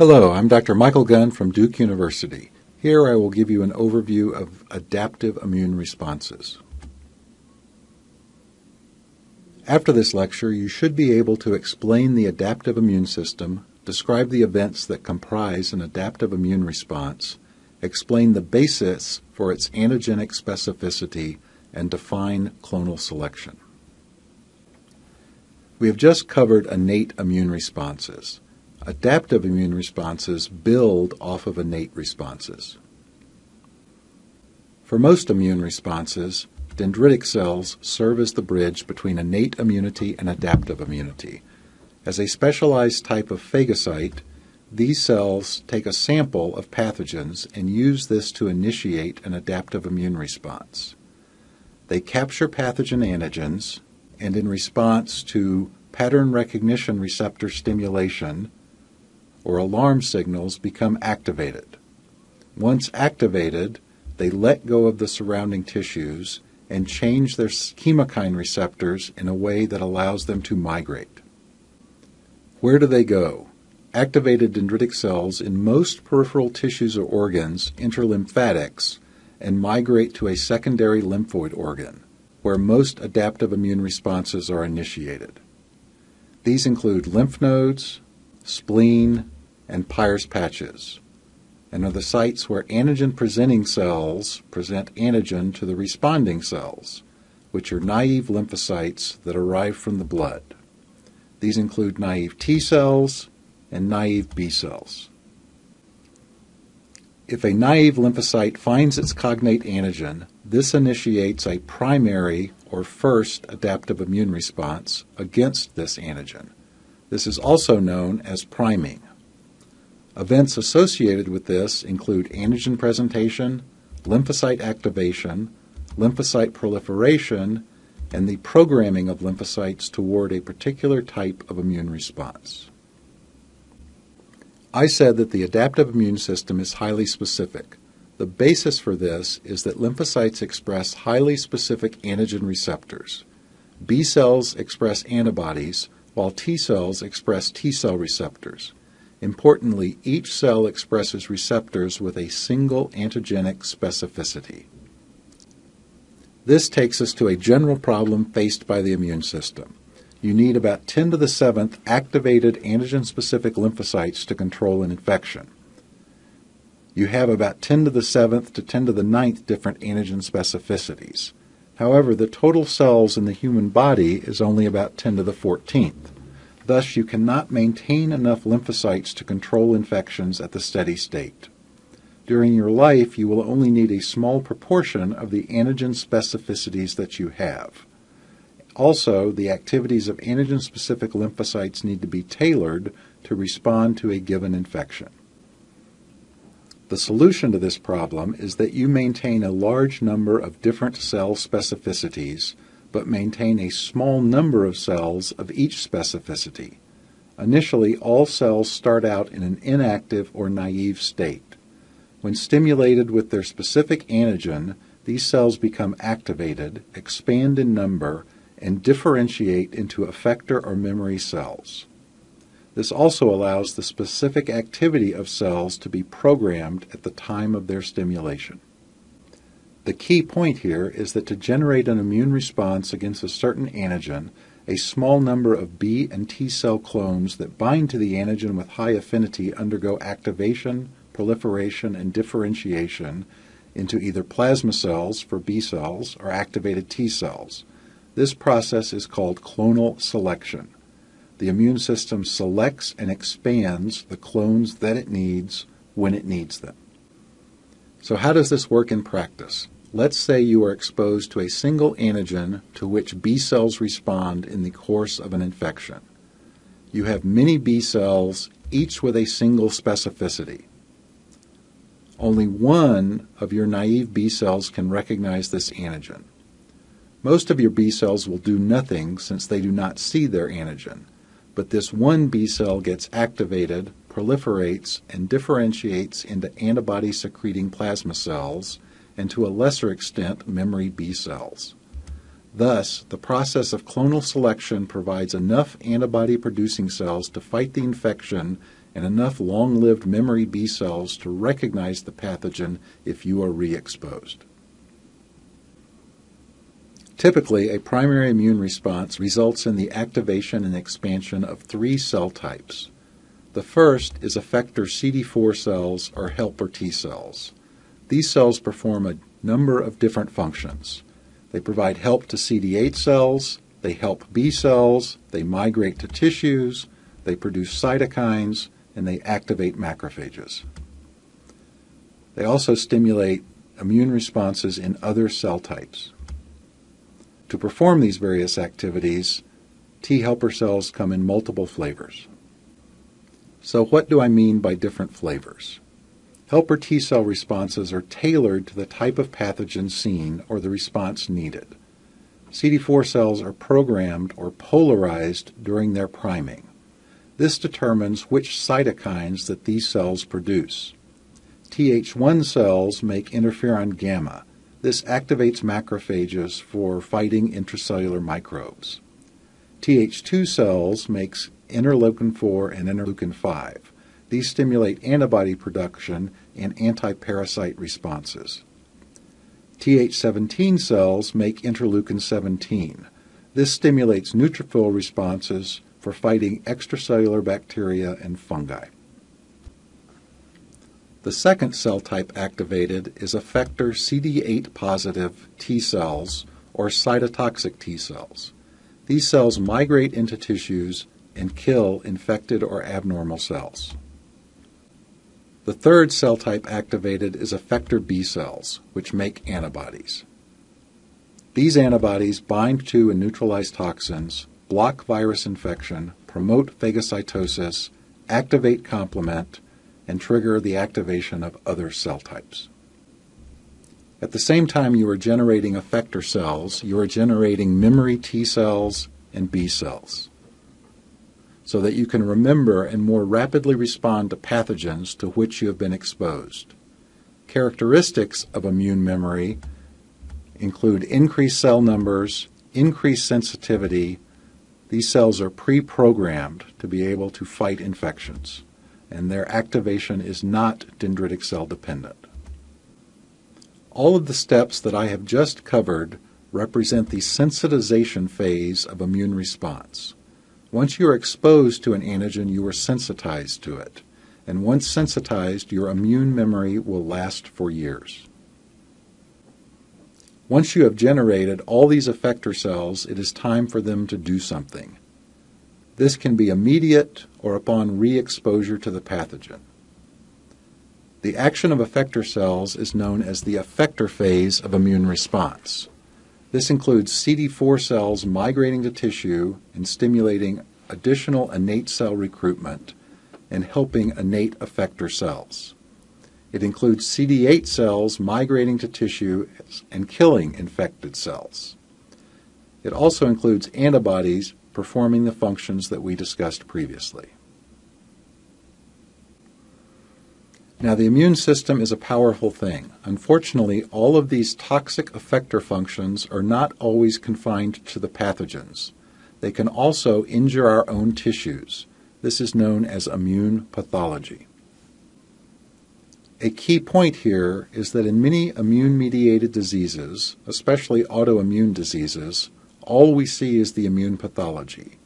Hello, I'm Dr. Michael Gunn from Duke University. Here I will give you an overview of adaptive immune responses. After this lecture, you should be able to explain the adaptive immune system, describe the events that comprise an adaptive immune response, explain the basis for its antigenic specificity, and define clonal selection. We have just covered innate immune responses. Adaptive immune responses build off of innate responses. For most immune responses, dendritic cells serve as the bridge between innate immunity and adaptive immunity. As a specialized type of phagocyte, these cells take a sample of pathogens and use this to initiate an adaptive immune response. They capture pathogen antigens, and in response to pattern recognition receptor stimulation or alarm signals, become activated. Once activated, they let go of the surrounding tissues and change their chemokine receptors in a way that allows them to migrate. Where do they go? Activated dendritic cells in most peripheral tissues or organs enter lymphatics and migrate to a secondary lymphoid organ, where most adaptive immune responses are initiated. These include lymph nodes, spleen, and Peyer's patches, and are the sites where antigen presenting cells present antigen to the responding cells, which are naive lymphocytes that arrive from the blood. These include naive T cells and naive B cells. If a naive lymphocyte finds its cognate antigen, this initiates a primary or first adaptive immune response against this antigen. This is also known as priming. Events associated with this include antigen presentation, lymphocyte activation, lymphocyte proliferation, and the programming of lymphocytes toward a particular type of immune response. I said that the adaptive immune system is highly specific. The basis for this is that lymphocytes express highly specific antigen receptors. B cells express antibodies, while T cells express T cell receptors. Importantly, each cell expresses receptors with a single antigenic specificity. This takes us to a general problem faced by the immune system you need about 10 to the 7th activated antigen specific lymphocytes to control an infection. You have about 10 to the 7th to 10 to the 9th different antigen specificities. However, the total cells in the human body is only about 10 to the 14th. Thus, you cannot maintain enough lymphocytes to control infections at the steady state. During your life, you will only need a small proportion of the antigen specificities that you have. Also, the activities of antigen specific lymphocytes need to be tailored to respond to a given infection. The solution to this problem is that you maintain a large number of different cell specificities, but maintain a small number of cells of each specificity. Initially, all cells start out in an inactive or naive state. When stimulated with their specific antigen, these cells become activated, expand in number, and differentiate into effector or memory cells. This also allows the specific activity of cells to be programmed at the time of their stimulation. The key point here is that to generate an immune response against a certain antigen, a small number of B and T cell clones that bind to the antigen with high affinity undergo activation, proliferation, and differentiation into either plasma cells for B cells or activated T cells. This process is called clonal selection. The immune system selects and expands the clones that it needs when it needs them. So, how does this work in practice? Let's say you are exposed to a single antigen to which B cells respond in the course of an infection. You have many B cells, each with a single specificity. Only one of your naive B cells can recognize this antigen. Most of your B cells will do nothing since they do not see their antigen, but this one B cell gets activated, proliferates, and differentiates into antibody secreting plasma cells, and to a lesser extent, memory B cells. Thus, the process of clonal selection provides enough antibody producing cells to fight the infection and enough long lived memory B cells to recognize the pathogen if you are re exposed. Typically, a primary immune response results in the activation and expansion of three cell types. The first is effector CD4 cells or helper T cells. These cells perform a number of different functions. They provide help to CD8 cells, they help B cells, they migrate to tissues, they produce cytokines, and they activate macrophages. They also stimulate immune responses in other cell types. To perform these various activities, T helper cells come in multiple flavors. So, what do I mean by different flavors? Helper T cell responses are tailored to the type of pathogen seen or the response needed. CD4 cells are programmed or polarized during their priming. This determines which cytokines that these cells produce. Th1 cells make interferon gamma, this activates macrophages for fighting intracellular microbes. Th2 cells makes interleukin 4 and interleukin 5. These stimulate antibody production and antiparasite responses. Th17 cells make interleukin 17. This stimulates neutrophil responses for fighting extracellular bacteria and fungi. The second cell type activated is effector CD8 positive T cells or cytotoxic T cells. These cells migrate into tissues and kill infected or abnormal cells. The third cell type activated is effector B cells, which make antibodies. These antibodies bind to and neutralize toxins, block virus infection, promote phagocytosis, activate complement, and trigger the activation of other cell types. At the same time you are generating effector cells, you are generating memory T cells and B cells so that you can remember and more rapidly respond to pathogens to which you have been exposed. Characteristics of immune memory include increased cell numbers, increased sensitivity. These cells are pre programmed to be able to fight infections and their activation is not dendritic cell dependent. All of the steps that I have just covered represent the sensitization phase of immune response. Once you are exposed to an antigen, you are sensitized to it. And once sensitized, your immune memory will last for years. Once you have generated all these effector cells, it is time for them to do something. This can be immediate or upon re exposure to the pathogen. The action of effector cells is known as the effector phase of immune response. This includes CD4 cells migrating to tissue and stimulating additional innate cell recruitment and helping innate effector cells. It includes CD8 cells migrating to tissue and killing infected cells. It also includes antibodies performing the functions that we discussed previously. Now, the immune system is a powerful thing. Unfortunately, all of these toxic effector functions are not always confined to the pathogens. They can also injure our own tissues. This is known as immune pathology. A key point here is that in many immune mediated diseases, especially autoimmune diseases, all we see is the immune pathology.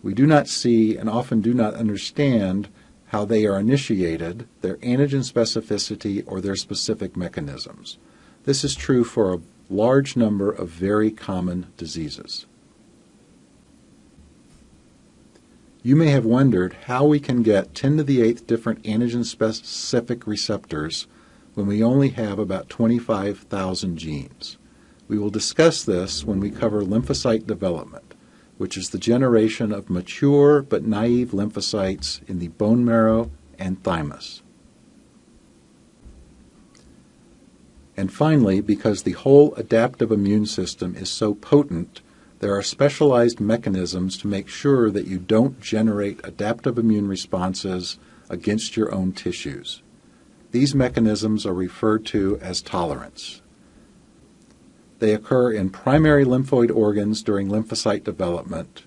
We do not see and often do not understand how they are initiated, their antigen specificity, or their specific mechanisms. This is true for a large number of very common diseases. You may have wondered how we can get 10 to the 8th different antigen specific receptors when we only have about 25,000 genes. We will discuss this when we cover lymphocyte development, which is the generation of mature but naive lymphocytes in the bone marrow and thymus. And finally, because the whole adaptive immune system is so potent, there are specialized mechanisms to make sure that you don't generate adaptive immune responses against your own tissues. These mechanisms are referred to as tolerance. They occur in primary lymphoid organs during lymphocyte development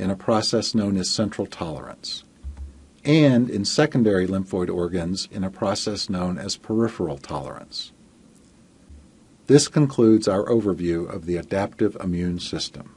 in a process known as central tolerance. and in secondary lymphoid organs in a process known as peripheral tolerance. This concludes our overview of the adaptive immune system.